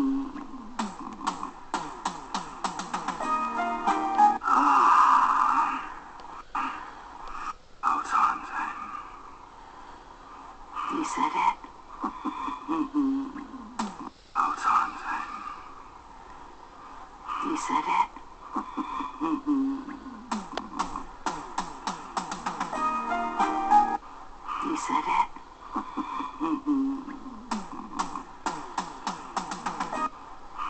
You said it. You said it. You said it.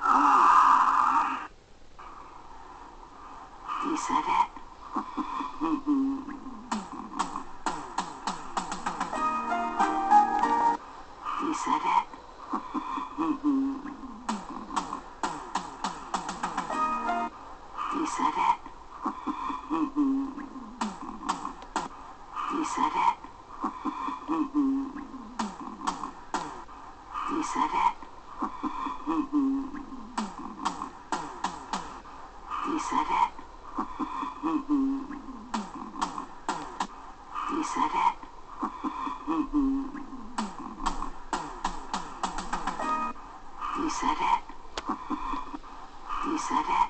Ah. piece of it. Piece of it. piece of it. piece of it. piece of it. He said it. He said it.